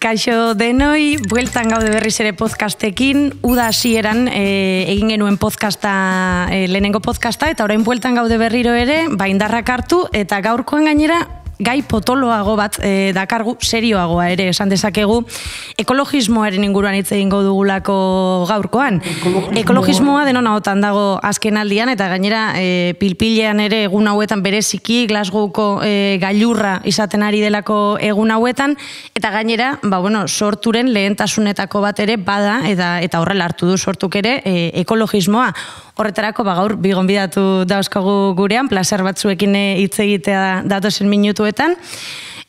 Kaixo denoi, bueltan gaude berriz ere podcastekin, uda hasieran e, egin genuen podcasta, e, lehenengo podcasta, eta orain bueltan gaude berriro ere, baindarrak hartu, eta gaurkoan gainera, gai potoloago bat e, dakargu serioagoa ere esan dezakegu ekologismoaren inguruan hitz egingo dugulako gaurkoan. Ekologismoa denon ahotan dago azken aldian eta gainera e, pilpilean ere egun hauetan bereziki Glasgowko e, gailurra izaten ari delako egun hauetan eta gainera ba, bueno, sorturen lehentasunetako bat ere bada eta eta horrela hartu du sortuk ere e, ekologismoa. Horretarako ba, gaur bigon bidatu dauzkagu gurean, placer batzuekin hitz egitea datosen minutu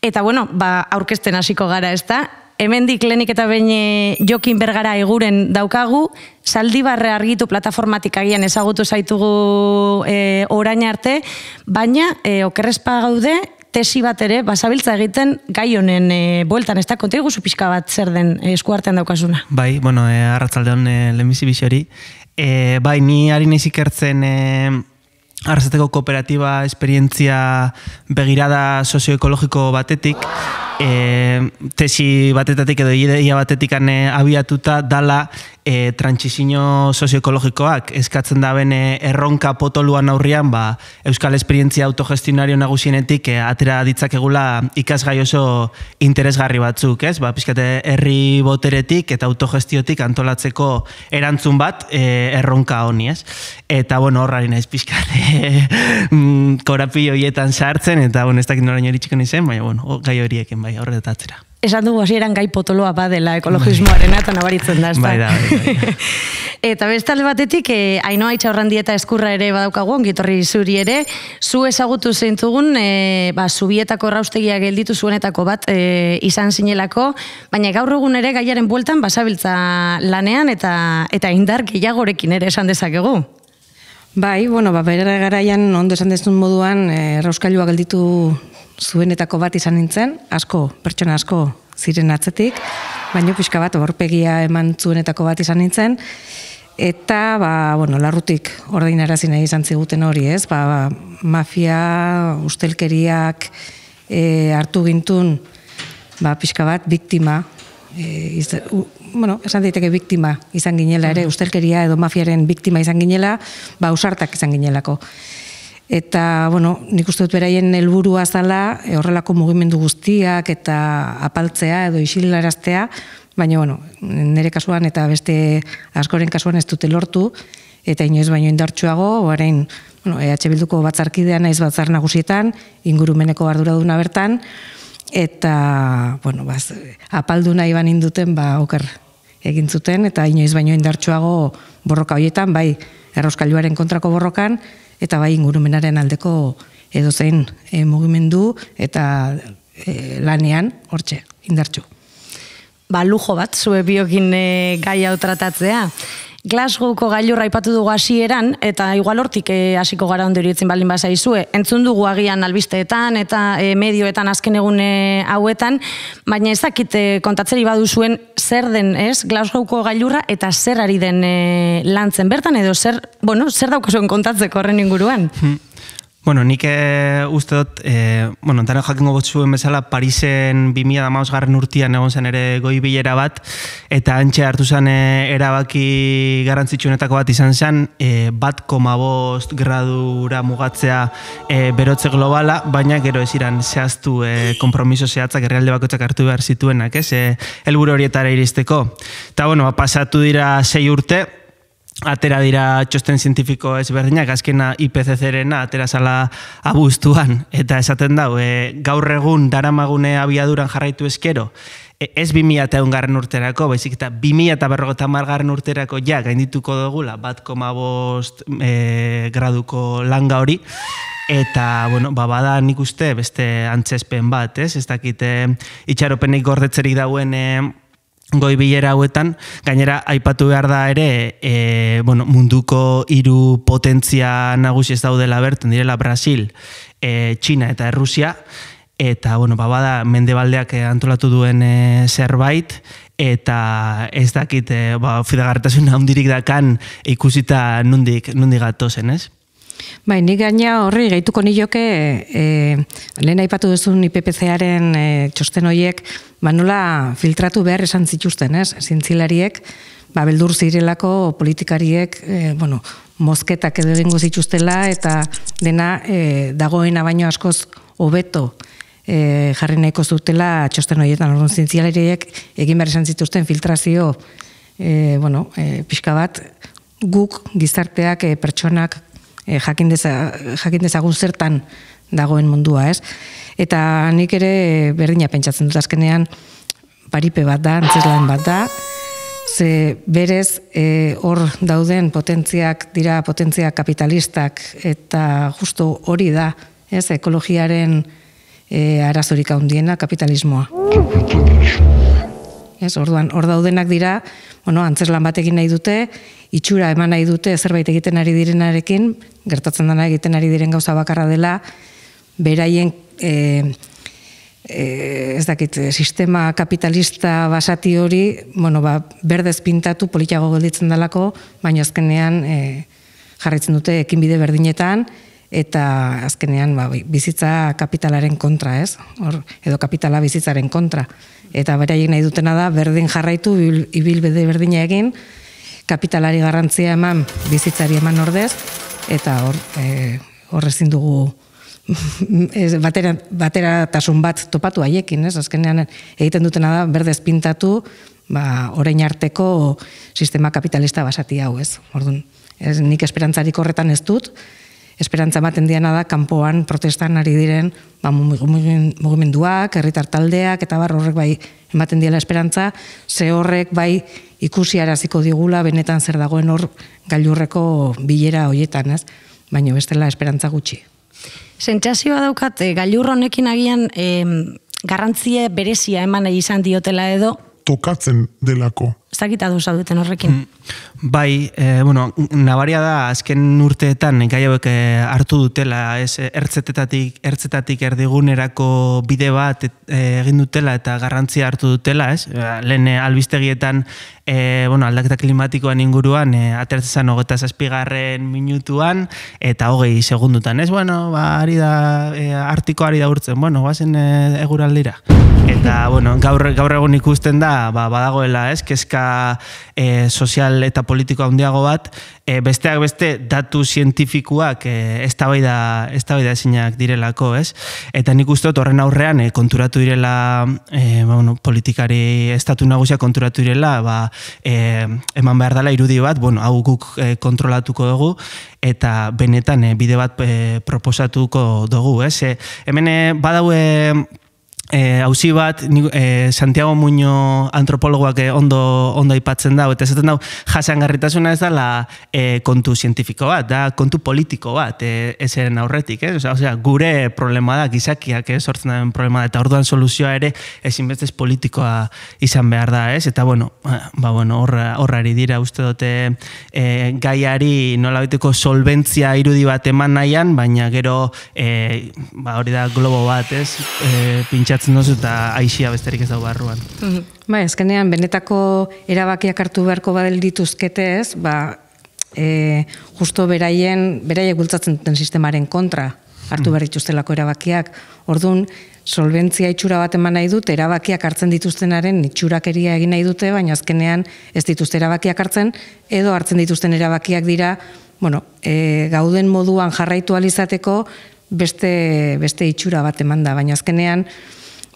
Eta bueno, ba, aurkezten hasiko gara, ez da? Hemendik lenik eta behin eh, Jokin Bergara eguren daukagu, Zaldibarre argitu plataformatik agian ezagutu zaitugu e, orain arte, baina e, okerrezpa gaude, tesi bat ere, basabiltza egiten gai honen e, bueltan, ez da, konti guzu pixka bat zer den eskuartean daukazuna. Bai, bueno, e, arratzalde hon e, lehenbizi bisori. E, bai, ni ari ikertzen e, Arrasateko kooperatiba esperientzia begirada sozioekologiko batetik, e, tesi batetatik edo ideia batetik abiatuta dala e, trantsizio sozioekologikoak eskatzen da bene erronka potoluan aurrian ba, Euskal Esperientzia Autogestionario nagusienetik e, atera ditzakegula ikasgai oso interesgarri batzuk, ez? Ba, pizkate herri boteretik eta autogestiotik antolatzeko erantzun bat e, erronka honi, ez? Eta, bueno, horrari naiz pizkate mm, korapio hietan sartzen, eta, bueno, ez dakit noraino eritxiko nizen, baina, bueno, gai horiekin, bai, horretatzera esan dugu hasieran gai potoloa badela ekologismoaren eta nabaritzen da, bai, da, bai, bai. eta bestalde batetik, eh, ainoa itxaurran dieta eskurra ere badaukagu, ongitorri zuri ere, zu ezagutu zeintugun, eh, ba, zubietako raustegia gelditu zuenetako bat eh, izan zinelako, baina gaur egun ere gaiaren bueltan basabiltza lanean eta eta indar gehiagorekin ere esan dezakegu. Bai, bueno, ba, bere garaian ondo esan dezun moduan, e, rauskailua gelditu zuenetako bat izan nintzen, asko, pertsona asko ziren atzetik, baino pixka bat horpegia eman zuenetako bat izan nintzen, eta, ba, bueno, larrutik ordainarazi nahi izan ziguten hori, ez? Ba, ba mafia, ustelkeriak e, hartu gintun, ba, pixka bat, biktima, e, iz, bueno, esan daiteke biktima izan ginela ere, ustelkeria edo mafiaren biktima izan ginela, ba, usartak izan ginelako. Eta, bueno, nik uste dut beraien helburua zala, e, horrelako mugimendu guztiak eta apaltzea edo isilaraztea, baina, bueno, nire kasuan eta beste askoren kasuan ez dute lortu, eta inoiz baino indartsuago, orain, bueno, EH Bilduko batzarkidea naiz batzar nagusietan, ingurumeneko arduraduna bertan, eta, bueno, baz, apaldu nahi ban induten, ba, oker egin zuten, eta inoiz baino indartsuago borroka hoietan, bai, erroskailuaren kontrako borrokan, eta bai ingurumenaren aldeko edo zein e, mugimendu eta e, lanean hortxe indartxu. Ba, lujo bat, zue biokin e, gai hau tratatzea. Glasgowko gailurra ipatu dugu hasieran eta igual hortik hasiko gara ondo iritzen baldin bazaizue. Entzun dugu agian albisteetan eta e, medioetan azken egun hauetan, baina ez dakit kontatzeri badu zuen zer den, ez? Glasgowko gailurra eta zer ari den e, lantzen bertan edo zer, bueno, zer dauko zuen kontatzeko horren inguruan? Hmm. Bueno, nik e, uste dut, e, bueno, entaren jakingo botzuen bezala, Parisen 2000 damauz garren urtian egon zen ere goi bilera bat, eta antxe hartu zen e, erabaki garrantzitsuenetako bat izan zen, e, bat koma bost gradura mugatzea e, berotze globala, baina gero ez iran zehaztu e, kompromiso zehatzak errealde bakoitzak hartu behar zituenak, ez, e, elburu horietara iristeko. Eta, bueno, pasatu dira sei urte, atera dira txosten zientifiko ezberdinak, azkena IPCC-rena atera zala abuztuan, eta esaten dau, e, gaur egun daramagune abiaduran jarraitu eskero, e, ez 2000 eta garren urterako, baizik eta 2000 eta berrogeta margarren urterako ja gaindituko dugula, bat koma bost e, graduko langa hori, eta, bueno, ba, bada nik uste beste antzespen bat, ez? Ez dakite itxaropenik gordetzerik dauen e, goi bilera hauetan, gainera aipatu behar da ere e, bueno, munduko hiru potentzia nagusi ez daudela berten direla Brasil, e, China eta Errusia, eta bueno, babada mendebaldeak antolatu duen e, zerbait, eta ez dakit e, ba, fidagarretasun handirik dakan ikusita nundik, nundik gatozen, ez? Bai, nik gaina horri gehituko nioke e, lehen aipatu duzun IPPC-aren e, txosten horiek ba nola filtratu behar esan zituzten, ez? Zintzilariek, ba, beldur zirelako politikariek, e, bueno, mozketak edo egingo zituztela eta dena e, dagoena baino askoz hobeto e, jarri nahiko zutela txosten horietan, orduan zintzilariek egin behar esan zituzten filtrazio e, bueno, e, pixka bat guk gizarteak e, pertsonak e, jakin, deza, jakin dezagun zertan dagoen mundua, ez? Eta nik ere berdina pentsatzen dut azkenean paripe bat da, antzeslan bat da, ze berez e, hor dauden potentziak dira potentzia kapitalistak eta justo hori da, ez, ekologiaren e, arazorik handiena kapitalismoa. Ez, orduan, hor daudenak dira, bueno, antzeslan bat egin nahi dute, itxura eman nahi dute zerbait egiten ari direnarekin, gertatzen dena egiten ari diren gauza bakarra dela, beraien e, e, ez dakit, sistema kapitalista basati hori, bueno, ba, berdez pintatu politiago gelditzen dalako, baina azkenean e, jarritzen dute ekinbide berdinetan, eta azkenean ba, bizitza kapitalaren kontra, ez? Hor, edo kapitala bizitzaren kontra eta beraiek nahi dutena da berdin jarraitu ibilbide berdina egin kapitalari garrantzia eman bizitzari eman ordez eta hor e, hor ezin dugu ez, batera, batera tasun bat topatu haiekin, ez? Azkenean egiten dutena da berdez pintatu ba, orain arteko sistema kapitalista basati hau, ez? Orduan, ez, nik esperantzarik horretan ez dut, esperantza ematen diana da kanpoan protestan ari diren ba, mugimenduak, herritar taldeak eta bar horrek bai ematen diela esperantza, ze horrek bai ikusi araziko digula benetan zer dagoen hor gailurreko bilera hoietan, ez? Baina bestela esperantza gutxi. Sentsazioa daukat eh, gailur honekin agian eh, garrantzie berezia eman izan diotela edo tokatzen delako. Ez dakit adu zaudeten horrekin. Mm, bai, e, bueno, nabaria da azken urteetan gai hauek eh, hartu dutela, ez ertzetetatik, ertzetatik erdigunerako bide bat e, egin dutela eta garrantzia hartu dutela, ez? Lehen albistegietan e, bueno, aldaketa klimatikoan inguruan e, atertzezan hogeta zazpigarren minutuan eta hogei segundutan, ez? Bueno, ba, ari da, e, artiko ari da urtzen, bueno, guazen e, eguraldira. Eta, bueno, gaur, gaur egun ikusten da, ba, badagoela, ez? Kezka e, sozial eta politiko handiago bat, e, besteak beste datu zientifikuak e, ez da esinak direlako, ez? Eta nik uste horren aurrean e, konturatu direla e, ba, bueno, politikari estatu nagusia konturatu direla ba, e, eman behar dela irudi bat, bueno, hau guk kontrolatuko dugu eta benetan bide bat proposatuko dugu, ez? Hemen badaue eh ausi bat e, Santiago Muño antropologoak eh, ondo ondo aipatzen da eta esaten dau jasangarritasuna ez dela e, kontu zientifiko bat da kontu politiko bat e, esen aurretik eh? O sea, gure problema da gizakiak eh sortzen den problema da eta orduan soluzioa ere ezinbestez politikoa izan behar da ez? Eta bueno ba bueno horra horrari dira uste dute e, gaiari nolabaiteko solventzia irudi bat eman nahian baina gero e, ba hori da globo bat ez? E, pentsatzen duzu eta aixia besterik ez dago barruan. Mm Ba, ezkenean, benetako erabakiak hartu beharko badel dituzkete ez, ba, e, justo beraien, beraiek bultzatzen duten sistemaren kontra hartu mm. behar dituztelako erabakiak. Orduan, solventzia itxura bat eman nahi dut, erabakiak hartzen dituztenaren itxurakeria egin nahi dute, baina azkenean ez dituzte erabakiak hartzen, edo hartzen dituzten erabakiak dira, bueno, e, gauden moduan jarraitu alizateko beste, beste itxura bat eman da, baina azkenean,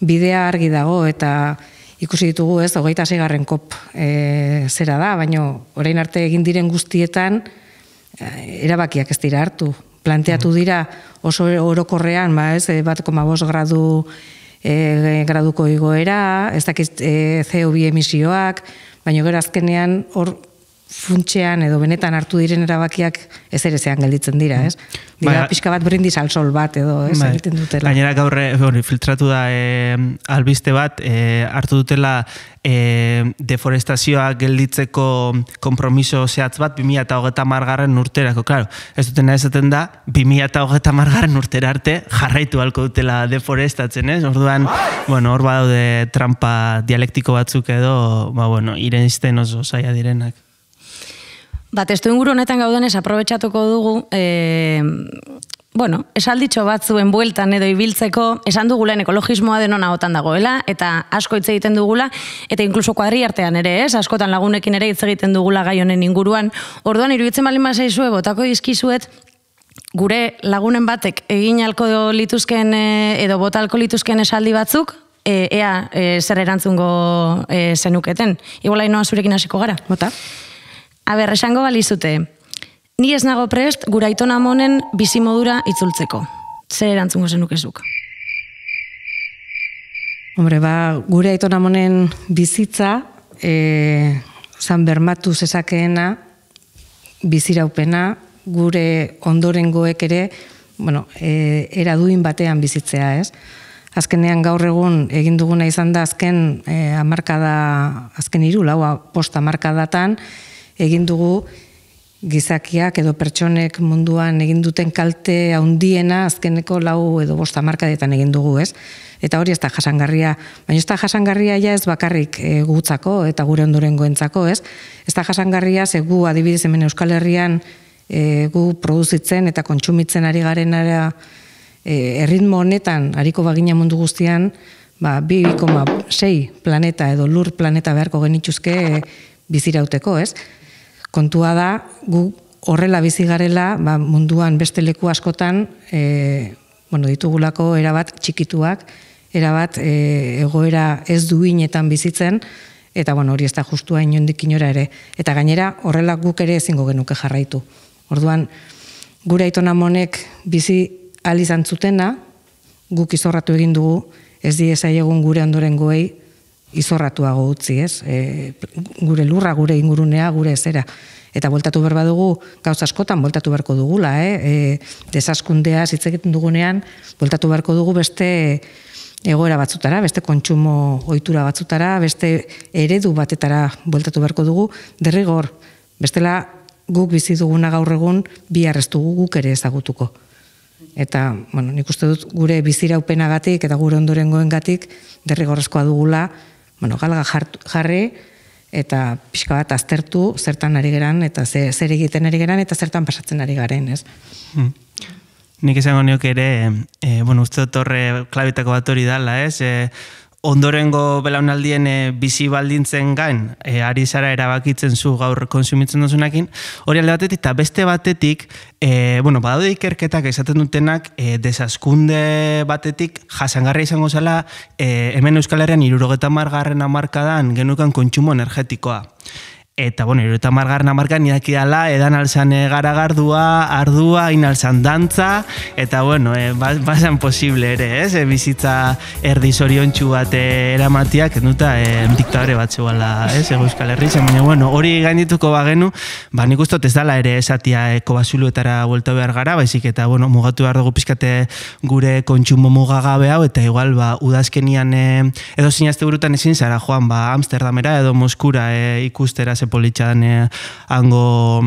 bidea argi dago eta ikusi ditugu ez, hogeita zeigarren kop e, zera da, baina orain arte egin diren guztietan e, erabakiak ez dira hartu. Planteatu dira oso orokorrean, ba ez, e, bat koma gradu e, graduko igoera, ez dakit e, CO2 emisioak, baina gero azkenean hor funtxean edo benetan hartu diren erabakiak ez ere zean gelditzen dira, ez? Dira ba, pixka bat brindis al sol bat edo, ez? Ba, egiten dutela. Gainera gaur hori, filtratu da e, albiste bat, e, hartu dutela e, deforestazioa gelditzeko kompromiso zehatz bat 2008 margarren urterako. Claro, ez dutena esaten da, 2008 margarren urtera arte jarraitu halko dutela deforestatzen, ez? Orduan, bueno, hor badaude trampa dialektiko batzuk edo, ba, bueno, irenisten oso zaila direnak. Ba, testu inguru honetan gaudenez aprobetxatuko dugu, e, bueno, esalditxo batzuen bueltan edo ibiltzeko, esan dugulen ekologismoa denon ahotan dagoela, eta asko hitz egiten dugula, eta inkluso kuadri artean ere, ez, askotan lagunekin ere hitz egiten dugula gai honen inguruan. Orduan, iruditzen balin bazaizue, botako dizkizuet, gure lagunen batek egin alko lituzken e, edo botalko lituzken esaldi batzuk, e, ea e, zer erantzungo e, zenuketen. Igual noa zurekin hasiko gara. Bota? Aber, esango balizute, ni ez nago prest gura aitona monen bizimodura itzultzeko. Zer erantzungo zenukezuk? Hombre, ba, gure aitona monen bizitza, e, zan bermatu zezakeena, biziraupena, gure ondorengoek ere, bueno, e, eraduin batean bizitzea, ez? Azkenean gaur egun egin duguna izan da azken e, amarkada, azken hiru lau post amarkadatan egin dugu gizakiak edo pertsonek munduan egin duten kalte handiena azkeneko lau edo bost amarkadetan egin dugu, ez? Eta hori ez da jasangarria, baina ez da jasangarria ja ez bakarrik e, gutzako eta gure ondorengoentzako, ez? Ez da jasangarria ze gu adibidez hemen Euskal Herrian e, gu produzitzen eta kontsumitzen ari garen ara, e, erritmo honetan, hariko bagina mundu guztian, ba, 2,6 planeta edo lur planeta beharko genituzke e, bizirauteko, ez? Kontua da, gu horrela bizi garela, ba, munduan beste leku askotan, e, bueno, ditugulako erabat txikituak, erabat e, egoera ez duinetan bizitzen, eta bueno, hori ez da justua inondik inora ere. Eta gainera, horrela guk ere ezingo genuke jarraitu. Orduan, gure aitona monek bizi al izan zutena, guk izorratu egin dugu, ez die egun gure ondorengoei izorratuago utzi, ez? E, gure lurra, gure ingurunea, gure zera. Eta voltatu berba dugu, gauz askotan voltatu beharko dugula, eh? E, hitz egiten dugunean, voltatu beharko dugu beste egoera batzutara, beste kontsumo ohitura batzutara, beste eredu batetara voltatu beharko dugu, derrigor, bestela guk bizi duguna gaur egun bi arrestugu guk ere ezagutuko. Eta, bueno, nik uste dut gure biziraupenagatik eta gure ondorengoengatik derrigorrezkoa dugula, bueno, galga jarri eta pixka bat aztertu zertan ari geran eta ze, zer egiten ari geran eta zertan pasatzen ari garen, ez? Hmm. Nik izango niok ere, e, bueno, uste dut horre klabitako bat hori dala, ez? E, ondorengo belaunaldien e, bizi baldintzen gain, e, ari zara erabakitzen zu gaur konsumitzen duzunakin, hori alde batetik, eta beste batetik, e, bueno, badaude ikerketak esaten dutenak, e, desaskunde batetik, jasangarra izango zela, e, hemen Euskal Herrian irurogeta margarren amarkadan genukan kontsumo energetikoa. Eta, bueno, eta margarna marka nidaki dala, edan alzan e, garagardua, ardua, inalzan dantza, eta, bueno, e, basan posible ere, ez? E, bizitza erdi zoriontxu bat eramatiak, enduta, e, diktadore bat zeuala, ez? Ego euskal herri, baina, bueno, hori gaindituko bagenu, ba, nik ustot ez dala ere esatia eko basuluetara vuelta behar gara, baizik, eta, bueno, mugatu behar dugu pizkate gure kontsumo mugagabe hau, eta igual, ba, udazkenian, e, edo zinazte burutan ezin zara, joan, ba, Amsterdamera edo Moskura e, ikustera, politxan eh, hango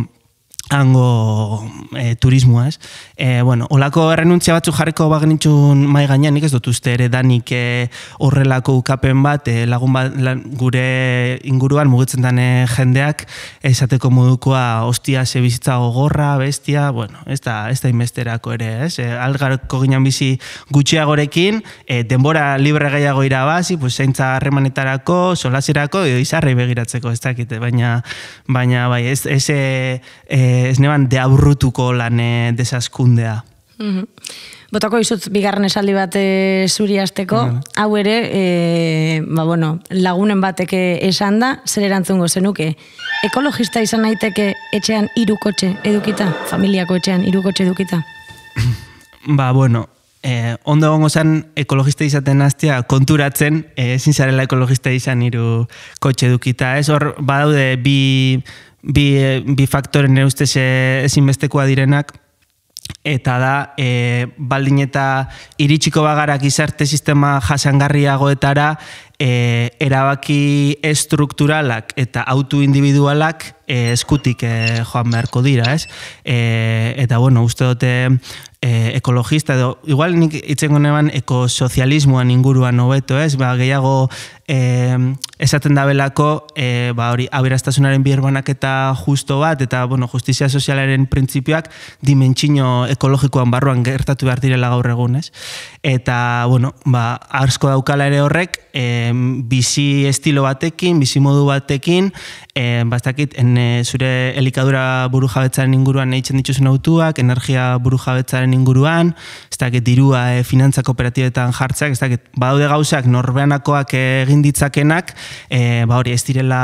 hango e, turismoa, ez? E, bueno, olako renuntzia batzu jarriko bagenitxun mai gainean, nik ez dut uste ere danik e, horrelako ukapen bat, e, lagun bat gure inguruan mugitzen dane jendeak, esateko modukoa ostia ze bizitza gogorra, bestia, bueno, ez da, ez da inbesterako ere, ez? E, algarko ginen bizi gutxiagorekin, e, denbora libre gehiago irabazi, pues, zeintza harremanetarako, solasirako, edo izarrei begiratzeko, ez dakite, baina, baina, bai, ez, ez, e, ez neban deaburrutuko lan eh, desaskundea. Mm Botako izut bigarren esaldi bat e, zuri azteko, hau ere, e, ba, bueno, lagunen bateke esan da, zer erantzungo zenuke, ekologista izan naiteke etxean irukotxe edukita, familiako etxean irukotxe edukita? ba, bueno, eh, ondo gongo zen ekologista izaten hastia konturatzen, eh, ezin zarela ekologista izan hiru kotxe edukita, ez hor, badaude bi bi, bi faktoren ere ustez ezinbestekoa direnak, eta da, e, baldin eta iritsiko bagarak izarte sistema jasangarriagoetara, e, erabaki estrukturalak eta auto individualak e, eskutik e, joan beharko dira, ez? E, eta bueno, uste dute e, ekologista edo igual nik itzengo neban ekosozialismoan inguruan hobeto, ez? Ba, gehiago e, esaten da belako e, ba, hori aberastasunaren bierbanak eta justo bat eta bueno, justizia sozialaren printzipioak dimentsino ekologikoan barruan gertatu behar direla gaur egun, ez? Eta, bueno, ba, arzko daukala ere horrek e, bizi estilo batekin, bizi modu batekin, e, bastakit, en, zure elikadura buru jabetzaren inguruan eitzen dituzen autuak, energia buru jabetzaren inguruan, ez dakit, dirua e, finantza kooperatibetan jartzeak, ez dakit, badaude gauzak norbeanakoak egin ditzakenak, e, ba hori ez direla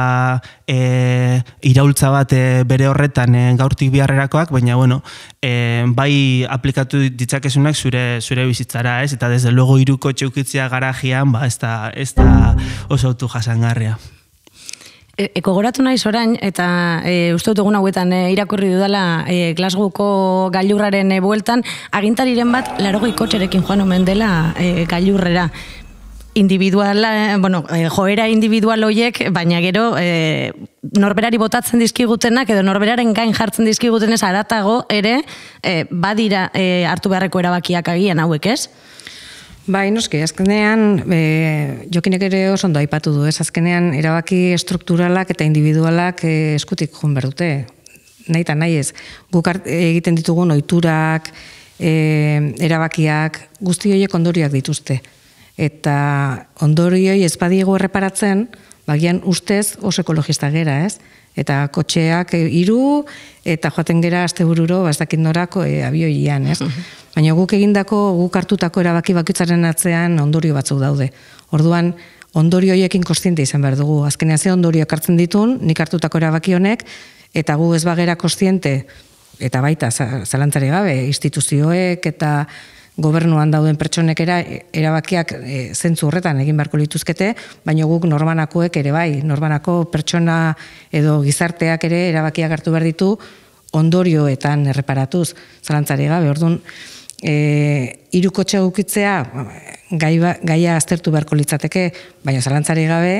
e, iraultza bat e, bere horretan e, gaurtik biharrerakoak, baina bueno, e, bai aplikatu ditzakezunak zure zure bizitzara, ez? Eta desde luego iruko txeukitzia garajian, ba ez da, ez da oso autu jasangarria. E, eko goratu naiz orain, eta e, uste dut egun hauetan e, irakurri dudala e, Glasgowko gailurraren e, bueltan, agintariren bat larogoi kotxerekin joan omen dela e, gailurrera individuala, bueno, e, joera individual hoiek, baina gero e, norberari botatzen dizkigutenak edo norberaren gain jartzen dizkigutenez aratago ere e, badira e, hartu beharreko erabakiak agian hauek, ez? Bai, noski, azkenean, e, jokinek ere oso ondo aipatu du, ez azkenean, erabaki strukturalak eta individualak e, eskutik joan behar dute. Nahi eta nahi ez, guk egiten ditugun oiturak, e, erabakiak, guzti horiek ondoriak dituzte. Eta ondorioi ez badiego erreparatzen, bagian ustez oso ekologista gera, ez? Eta kotxeak hiru eta joaten gera astebururo ba ez dakit norako e, abioian, ez? Baina guk egindako guk hartutako erabaki bakitzaren atzean ondorio batzuk daude. Orduan ondorio hoiekin kontziente izan behar dugu. Azkenean ze ondorio hartzen ditun, nik hartutako erabaki honek eta gu ez bagera kontziente eta baita zalantzari gabe instituzioek eta gobernuan dauden pertsonek era, erabakiak e, zentzu horretan egin beharko lituzkete, baina guk norbanakoek ere bai, norbanako pertsona edo gizarteak ere erabakiak hartu behar ditu ondorioetan erreparatuz, zalantzari gabe, orduan, e, irukotxe gukitzea, gai, ba, gaia aztertu beharko litzateke, baina zalantzari gabe,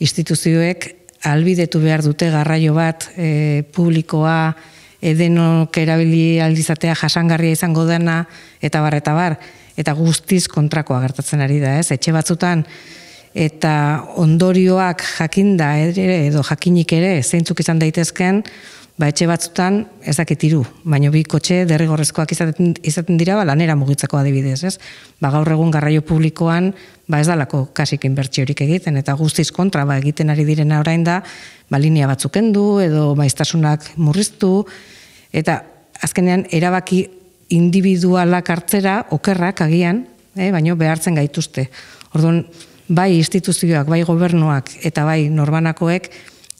instituzioek albidetu behar dute garraio bat e, publikoa, edenok erabili aldizatea jasangarria izango dena, eta bar, eta bar, eta guztiz kontrakoa gertatzen ari da, ez? Etxe batzutan, eta ondorioak jakinda ere, edo jakinik ere, zeintzuk izan daitezken, ba, etxe batzutan ez dakit iru, baina bi kotxe derrigorrezkoak izaten, izaten dira, ba, lanera mugitzeko adibidez, ez? Ba, gaur egun garraio publikoan, ba, ez dalako kasik inbertsiorik egiten, eta guztiz kontra, ba, egiten ari direna orain da, ba, linea batzuk endu, edo maiztasunak murriztu, eta azkenean erabaki individualak hartzera okerrak agian, eh, baino behartzen gaituzte. Orduan, bai instituzioak, bai gobernuak eta bai norbanakoek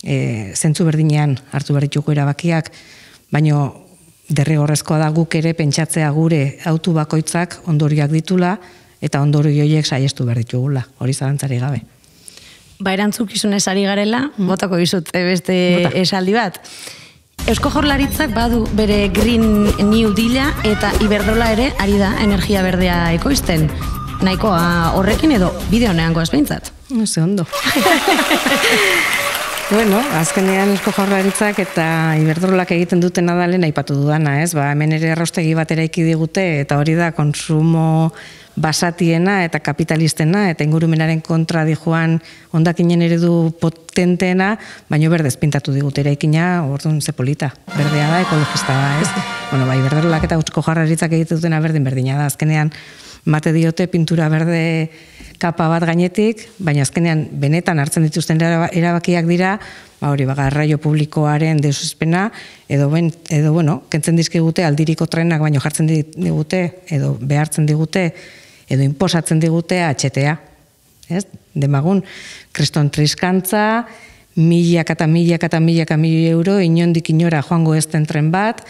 e, zentzu berdinean hartu berrituko erabakiak, baino derrigorrezkoa da guk ere pentsatzea gure autu bakoitzak ondoriak ditula eta ondori joiek saiestu berritugula, hori zalantzari gabe. Ba, erantzukizunez ari garela, mm. botako izut beste Bota. esaldi bat. Eusko Jorlaritzak badu bere Green New Deala eta Iberdrola ere ari da energia berdea ekoizten. Nahikoa horrekin edo bideo neango ezbeintzat. No se ondo. bueno, azkenean Eusko Jorlaritzak eta Iberdrolak egiten duten adalen aipatu dudana, ez? Ba, hemen ere arrostegi batera digute eta hori da konsumo basatiena eta kapitalistena eta ingurumenaren kontra di joan hondakinen eredu potenteena, baino berdez pintatu digut eraikina, orduan ze polita. Berdea da, ekologista da, ez? bueno, bai, berderolak eta utsko jarraritzak egite dutena berdin berdina da. Azkenean, mate diote pintura berde kapa bat gainetik, baina azkenean benetan hartzen dituzten erabakiak dira, ba hori baga raio publikoaren desuspena edo ben, edo bueno, kentzen dizkigute aldiriko trenak baino jartzen digute edo behartzen digute edo inposatzen digute HTA. Ez? Demagun, kriston triskantza, milak eta milak eta milak euro, inondik inora joango ez tren bat,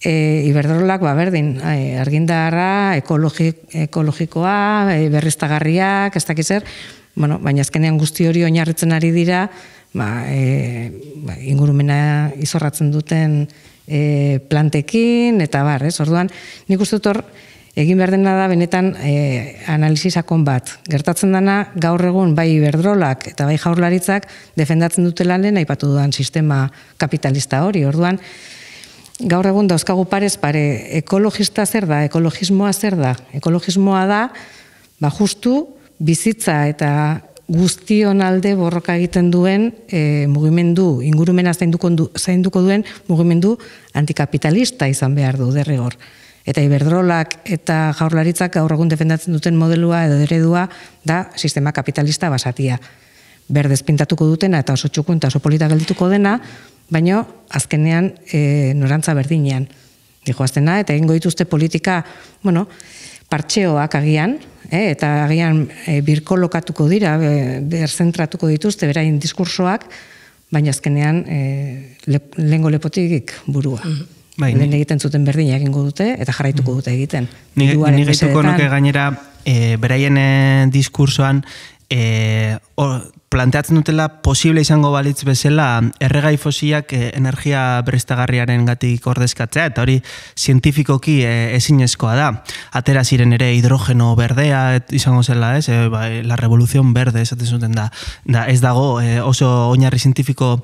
e, iberdrolak, ba, berdin, e, argindarra, ekologikoa, e, berriztagarriak, ez dakiz zer, bueno, baina azkenean guzti hori oinarritzen ari dira, ba, e, ba, ingurumena izorratzen duten e, plantekin, eta bar, ez? Orduan, nik uste hor, egin behar dena da benetan e, analizi sakon bat. Gertatzen dana gaur egun bai iberdrolak eta bai jaurlaritzak defendatzen dutela lehen aipatu dudan sistema kapitalista hori. Orduan, gaur egun dauzkagu parez pare ekologista zer da, ekologismoa zer da. Ekologismoa da, ba justu bizitza eta guztion alde borroka egiten duen e, mugimendu, ingurumena zainduko, du, zainduko duen mugimendu antikapitalista izan behar du derrigor. Eta iberdrolak eta jaurlaritzak gaur egun defendatzen duten modelua edo eredua da sistema kapitalista basatia. Berdez pintatuko dutena eta oso txukun eta oso polita geldituko dena, baino azkenean e, norantza berdinean. Dijo aztena, eta egingo dituzte politika, bueno, partxeoak agian, e, eta agian e, birkolokatuko dira, e, berzentratuko dituzte, berain diskursoak, baina azkenean e, le, lehengo lepotik burua. Mm Bai, Lehen egiten zuten berdina egingo dute, eta jarraituko dute egiten. Ni, ni gaituko nuke gainera, e, beraien diskursoan, e, planteatzen dutela posible izango balitz bezala erregai fosilak eh, energia berriztagarriaren gatik ordezkatzea, eta hori zientifikoki eh, ezinezkoa da. Atera ziren ere hidrogeno berdea izango zela, ez? E, ba, la revoluzion berde esaten zuten da. da ez dago oso oinarri zientifiko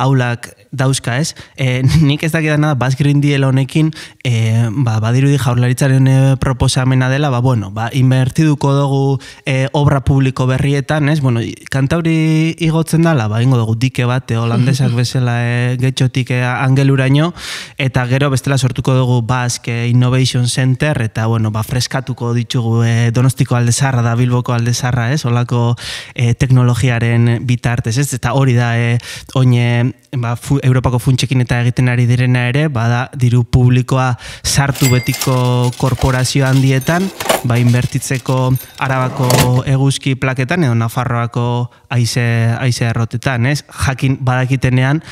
aulak dauzka, ez? E, nik ez dakit da, Bas Green Deal honekin, e, ba, badirudi jaurlaritzaren proposamena dela, ba, bueno, ba, invertiduko dugu e, obra publiko berrietan, ez? Bueno, kantauri igotzen dala, ba, ingo dugu dike bat, e, holandesak bezala e, getxotik e, angeluraino, eta gero bestela sortuko dugu Basque Innovation Center, eta bueno, ba, freskatuko ditugu e, donostiko aldezarra da bilboko aldezarra, ez, olako e, teknologiaren bitartez, ez, eta hori da, e, oine, ba, fu, Europako funtsekin eta egiten ari direna ere, bada diru publikoa sartu betiko korporazio handietan, ba, inbertitzeko arabako eguzki plaketan edo Nafarroako aize, aize errotetan, ez? Jakin badakitenean,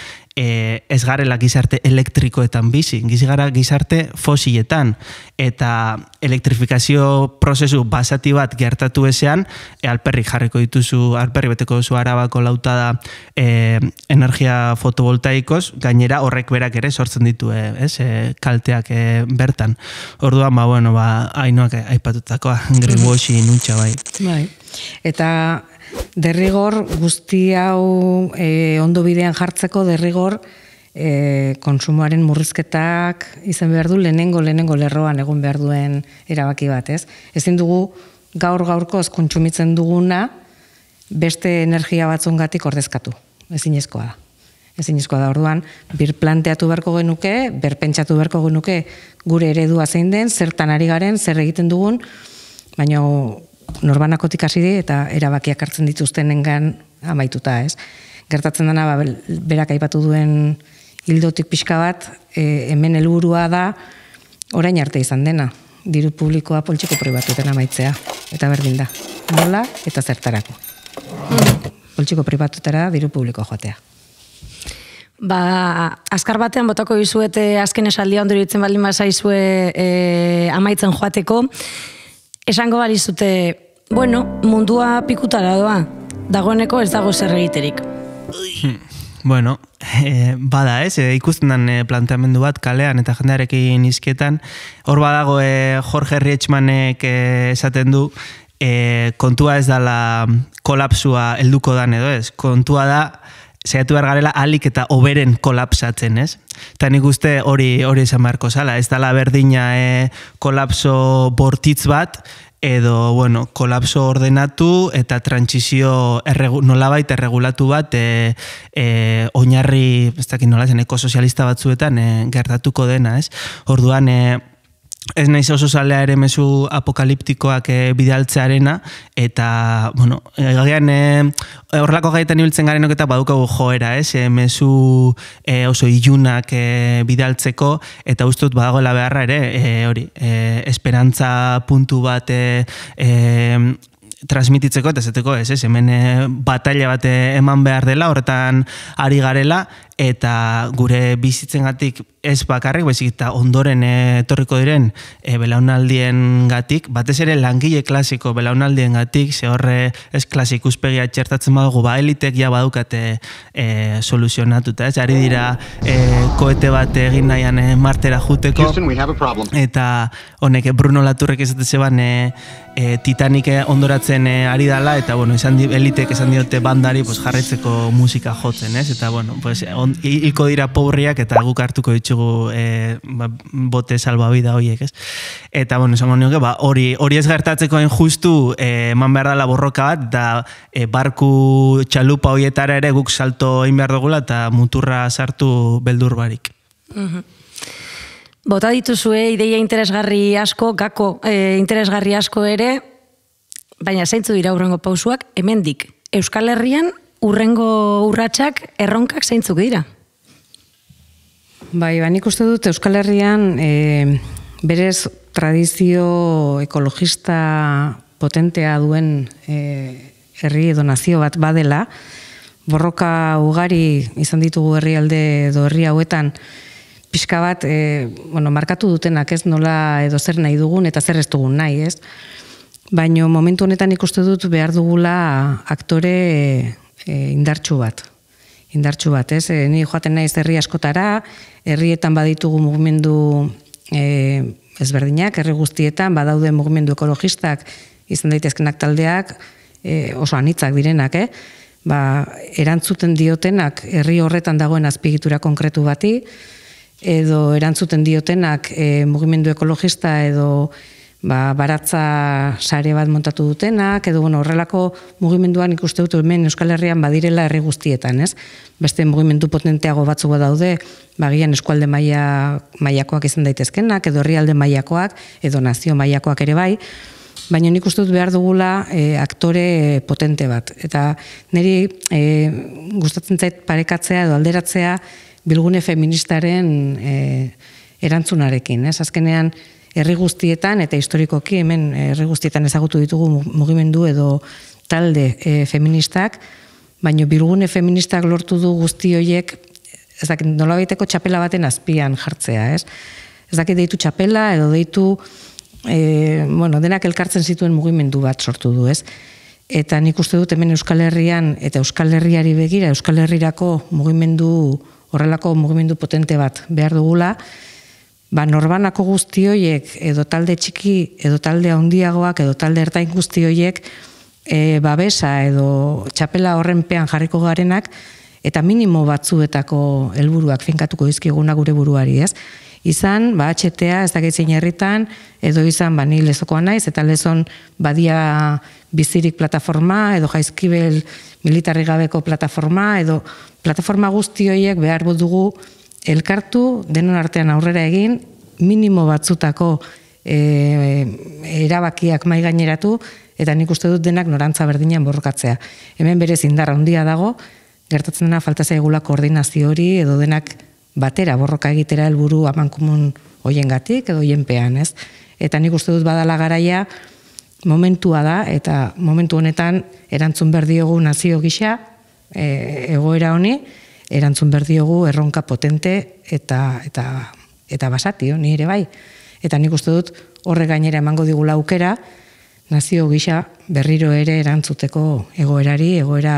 e, ez garela gizarte elektrikoetan bizi, gizi gara gizarte fosiletan, eta elektrifikazio prozesu basati bat gertatu ezean, e, alperrik jarriko dituzu, alperri beteko duzu arabako lautada e, energia fotovoltaikoz, gainera horrek berak ere sortzen ditu, e, ez, e, kalteak e, bertan. Orduan, ba, bueno, ba, hainoak aipatutakoa, greenwashing, nuntxa bai. Bai. Eta derrigor guzti hau e, ondo bidean jartzeko derrigor e, konsumoaren murrizketak izan behar du lehenengo lehenengo lerroan egun behar duen erabaki bat, ez? Ezin dugu gaur gaurkoz kontsumitzen duguna beste energia batzungatik ordezkatu. Ezinezkoa da. Ezinezkoa da orduan, bir planteatu beharko genuke, berpentsatu beharko genuke gure eredua zein den, zertan ari garen, zer egiten dugun, baina norbanakotik hasi di eta erabakiak hartzen dituztenengan amaituta, ez? Gertatzen dena ba, berak aipatu duen hildotik pixka bat, e, hemen helburua da orain arte izan dena, diru publikoa poltsiko pribatuten amaitzea eta berdin da. Nola eta zertarako. Poltsiko pribatutera diru publiko joatea. Ba, azkar batean botako dizuete azken esaldia ondoritzen baldin bazaizue e, amaitzen joateko. Esango zute, bueno, mundua pikutara doa, dagoeneko ez dago zer egiterik. Hmm. Bueno, e, bada ez, e, ikusten den e, planteamendu bat kalean eta jendearekin izketan, hor badago e, Jorge Rietxmanek e, esaten du, e, kontua ez dala kolapsua helduko dan edo ez, kontua da, Zaiatu behar garela alik eta oberen kolapsatzen, ez? Eta nik uste hori hori esan beharko zala. Ez dala berdina e, kolapso bortitz bat, edo, bueno, kolapso ordenatu eta trantsizio erregu, nolabait erregulatu bat e, e, oinarri, ez dakit nola zen, ekosozialista batzuetan e, gertatuko dena, ez? Orduan, e, ez naiz oso zalea ere mezu apokaliptikoak e, bidaltzearena, eta, bueno, egagian e, horrelako gaietan ibiltzen garen oketa badukagu joera, ez, e, mezu e, oso ilunak e, bidaltzeko, eta ustut badagoela beharra ere, e, hori, e, esperantza puntu bat e, transmititzeko eta zeteko ez, ez, hemen e, batalla bat eman behar dela, horretan ari garela, eta gure bizitzengatik ez bakarrik, baizik eta ondoren etorriko diren e, belaunaldien gatik, batez ere langile klasiko belaunaldien gatik, ze horre ez klasik uspegia txertatzen badugu, ba elitek ja badukate e, soluzionatuta, ez? Ari dira e, koete bat egin nahian e, martera juteko, eta honek Bruno Laturrek ez zeban e, e, Titanic ondoratzen e, ari dala, eta bueno, esan di, elitek esan diote bandari pues, jarretzeko musika jotzen, ez? Eta bueno, pues, on, hilko dira pobriak eta guk hartuko ditugu e, ba, bote salbabida horiek, ez? Eta bueno, esango nioke, ba, hori, hori ez gertatzeko hain justu e, eman behar dela borroka bat, da e, barku txalupa horietara ere guk salto egin behar dugula eta muturra sartu beldur barik. Bota dituzue ideia interesgarri asko, gako e, interesgarri asko ere, baina zeintzu dira urrengo pausuak, hemendik Euskal Herrian urrengo urratsak erronkak zeintzuk dira? Bai, ba, nik uste dut Euskal Herrian e, berez tradizio ekologista potentea duen e, herri edo nazio bat badela, borroka ugari izan ditugu herrialde edo herri hauetan, pixka bat, e, bueno, markatu dutenak ez nola edo zer nahi dugun eta zer ez dugun nahi, ez? Baina momentu honetan ikuste dut behar dugula aktore e, indartsu bat. Indartsu bat, ez? E, ni joaten naiz herri askotara, herrietan baditugu mugimendu e, ezberdinak, herri guztietan badaude mugimendu ekologistak izan daitezkenak taldeak e, oso anitzak direnak, eh? Ba, erantzuten diotenak herri horretan dagoen azpigitura konkretu bati, edo erantzuten diotenak e, mugimendu ekologista edo ba, baratza sare bat montatu dutenak, edo bueno, horrelako mugimenduan ikuste dut hemen Euskal Herrian badirela herri guztietan, ez? Beste mugimendu potenteago batzu daude, bagian eskualde maila mailakoak izan daitezkenak, edo herrialde mailakoak, edo nazio mailakoak ere bai, baina nik uste dut behar dugula e, aktore potente bat. Eta niri e, gustatzen zait parekatzea edo alderatzea bilgune feministaren e, erantzunarekin. Ez? Azkenean, herri guztietan eta historikoki hemen herri guztietan ezagutu ditugu mugimendu edo talde e, feministak, baino bilgune feministak lortu du guzti horiek ez dakit nola baiteko txapela baten azpian jartzea, ez? Ez dakit deitu txapela edo deitu e, bueno, denak elkartzen zituen mugimendu bat sortu du, ez? Eta nik uste dut hemen Euskal Herrian eta Euskal Herriari begira Euskal Herrirako mugimendu horrelako mugimendu potente bat behar dugula, ba norbanako guzti hoiek edo talde txiki edo talde handiagoak edo talde ertain guzti hoiek e, babesa edo txapela horrenpean jarriko garenak eta minimo batzuetako helburuak finkatuko dizkiguna gure buruari, ez? Izan, ba, HTA, ez dakit zein herritan, edo izan, ba, ni lezokoa naiz, eta lezon badia bizirik plataforma, edo jaizkibel militarri gabeko plataforma, edo plataforma guzti horiek behar dugu elkartu, denon artean aurrera egin, minimo batzutako e, erabakiak mai gaineratu, eta nik uste dut denak norantza berdinean borrokatzea. Hemen berez indarra handia dago, gertatzen dena falta zaigula koordinazio hori, edo denak batera borroka egitera helburu amankomun hoiengatik edo hoienpean, ez? Eta nik uste dut badala garaia momentua da eta momentu honetan erantzun berdiogu nazio gisa e, egoera honi erantzun berdiogu erronka potente eta eta eta basatio ni ere bai. Eta nik uste dut horre gainera emango digula aukera nazio gisa berriro ere erantzuteko egoerari, egoera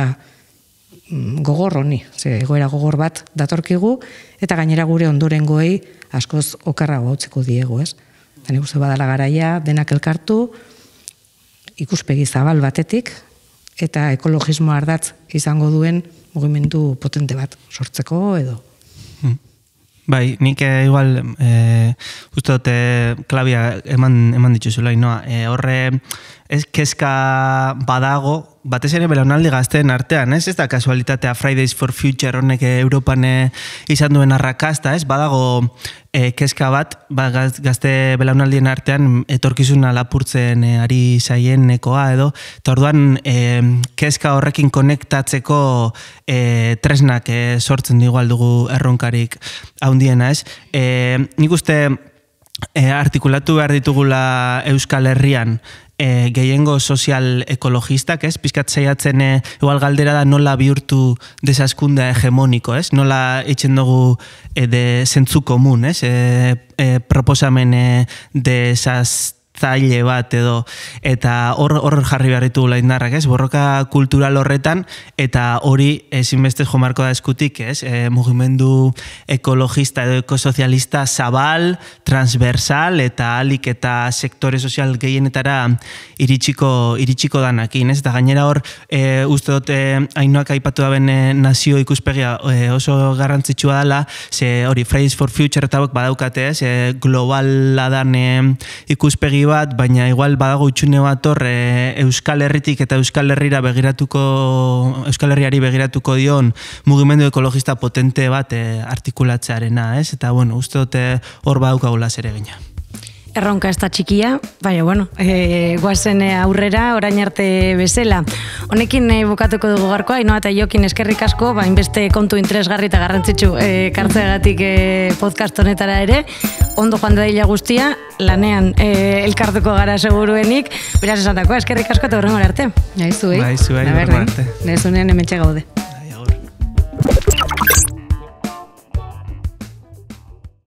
mm, gogor honi, ze egoera gogor bat datorkigu eta gainera gure ondorengoei askoz okarra gautzeko diego, ez? Eta nik uste badala garaia denak elkartu ikuspegi zabal batetik eta ekologismo ardatz izango duen mugimendu potente bat sortzeko edo. Hmm. Bai, nik eh, igual eh, uste dute klabia eman, eman dituzula inoa. Eh, horre ez kezka badago, batez ere belaunaldi gazteen artean, ez? Ez da kasualitatea Fridays for Future honek Europan eh, izan duen arrakasta, ez? Badago e, kezka bat, ba, gazte belaunaldien artean etorkizuna lapurtzen e, ari zaien nekoa edo, eta orduan e, kezka horrekin konektatzeko e, tresnak e, sortzen digu aldugu erronkarik haundiena, ez? E, nik uste e, artikulatu behar ditugula Euskal Herrian e, gehiengo sozial ekologistak, ez? Pizkat zaiatzen e, igual galdera da nola bihurtu desaskundea hegemoniko, ez? Nola eitzen dugu e, de zentzu komun, ez? E, e, proposamen e, desaz zaile bat edo eta hor hor jarri behar ditu indarrak, ez? Borroka kultural horretan eta hori ezinbeste jo marko da eskutik, ez? E, mugimendu ekologista edo ekosozialista zabal, transversal eta alik eta sektore sozial gehienetara iritsiko iritsiko danakin, ez? Eta gainera hor e, uste dut e, ainoak aipatu da e, nazio ikuspegia e, oso garrantzitsua dela, ze hori Fridays for Future eta badaukate, ez? E, global ladan e, ikuspegi bat, baina igual badago itxune bat hor e, Euskal Herritik eta Euskal Herrira begiratuko Euskal Herriari begiratuko dion mugimendu ekologista potente bat e, artikulatzearena, ez? Eta bueno, uste dute hor badaukagula zere gina erronka ez da txikia, baina, bueno, e, guazen aurrera, orain arte bezala. Honekin e, bukatuko dugu garkoa, ino eta jokin eskerrik asko, bain beste kontu interesgarri eta garrantzitsu e, kartzeagatik e, podcast honetara ere, ondo joan da guztia, lanean e, elkartuko gara seguruenik, beraz esatako, eskerrik asko eta horrengo arte. Aizu, eh? Aizu, eh? Aizu, eh? Aizu, eh? Aizu, eh? Aizu,